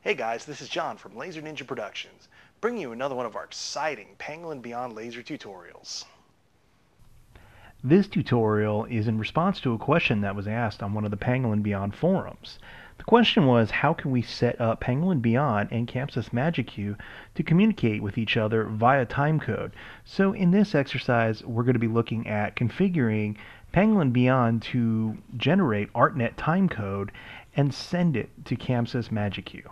Hey guys, this is John from Laser Ninja Productions, bringing you another one of our exciting Pangolin Beyond laser tutorials. This tutorial is in response to a question that was asked on one of the Pangolin Beyond forums. The question was how can we set up Pangolin Beyond and Chamsys MagicQ to communicate with each other via timecode. So in this exercise we're going to be looking at configuring Pangolin Beyond to generate ArtNet timecode and send it to Chamsys MagicQ.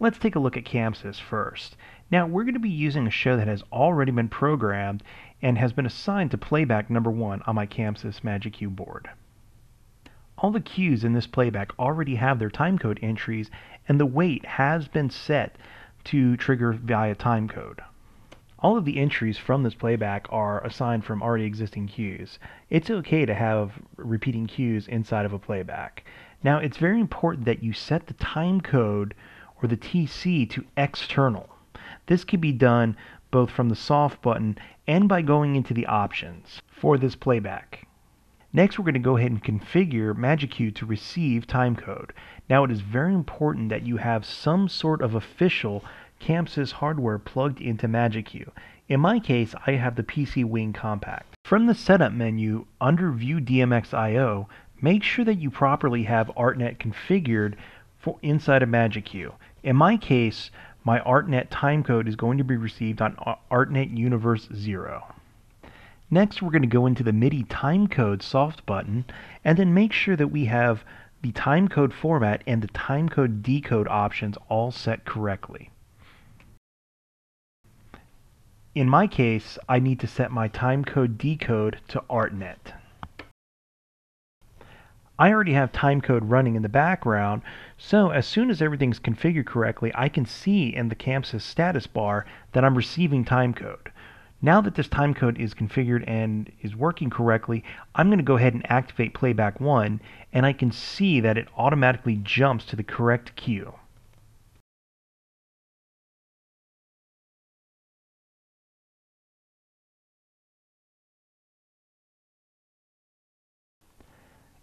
Let's take a look at Chamsys first. Now we're going to be using a show that has already been programmed and has been assigned to playback number one on my Chamsys MagicQ board. All the cues in this playback already have their timecode entries and the wait has been set to trigger via timecode. All of the entries from this playback are assigned from already existing cues. It's okay to have repeating cues inside of a playback. Now it's very important that you set the timecode or the TC to external. This can be done both from the soft button and by going into the options for this playback. Next, we're going to go ahead and configure MagicQ to receive timecode. Now, it is very important that you have some sort of official Chamsys hardware plugged into MagicQ. In my case, I have the PC Wing Compact. From the Setup menu, under View DMX I/O, make sure that you properly have ArtNet configured for inside of MagicQ. In my case, my ArtNet timecode is going to be received on ArtNet Universe 0. Next, we're going to go into the MIDI timecode soft button and then make sure that we have the timecode format and the timecode decode options all set correctly. In my case, I need to set my timecode decode to ArtNet. I already have timecode running in the background, so as soon as everything's configured correctly, I can see in the Chamsys status bar that I'm receiving timecode. Now that this timecode is configured and is working correctly, I'm going to go ahead and activate playback 1 and I can see that it automatically jumps to the correct cue.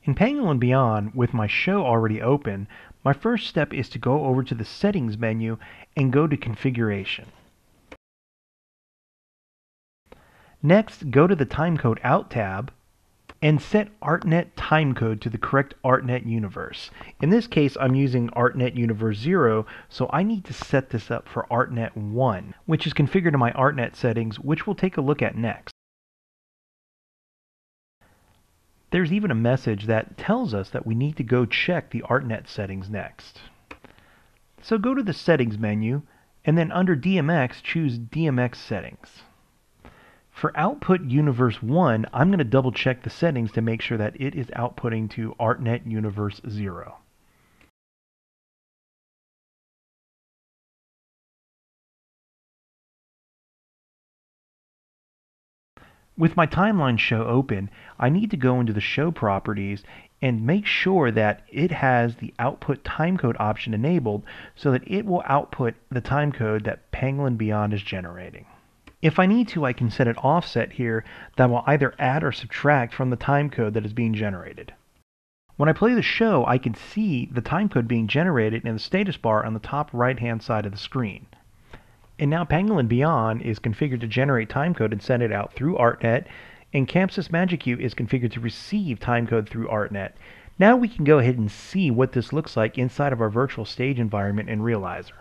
In Pangolin Beyond, with my show already open, my first step is to go over to the Settings menu and go to Configuration. Next, go to the Timecode Out tab and set ArtNet timecode to the correct ArtNet universe. In this case, I'm using ArtNet Universe 0, so I need to set this up for ArtNet 1, which is configured in my ArtNet settings, which we'll take a look at next. There's even a message that tells us that we need to go check the ArtNet settings next. So go to the Settings menu, and then under DMX, choose DMX Settings. For Output Universe 1, I'm going to double check the settings to make sure that it is outputting to ArtNet Universe 0. With my timeline show open, I need to go into the show properties and make sure that it has the output timecode option enabled so that it will output the timecode that Pangolin Beyond is generating. If I need to, I can set an offset here that will either add or subtract from the timecode that is being generated. When I play the show, I can see the timecode being generated in the status bar on the top right hand side of the screen. And now Pangolin Beyond is configured to generate timecode and send it out through ArtNet, and Chamsys MagicQ is configured to receive timecode through ArtNet. Now we can go ahead and see what this looks like inside of our virtual stage environment in Realizer.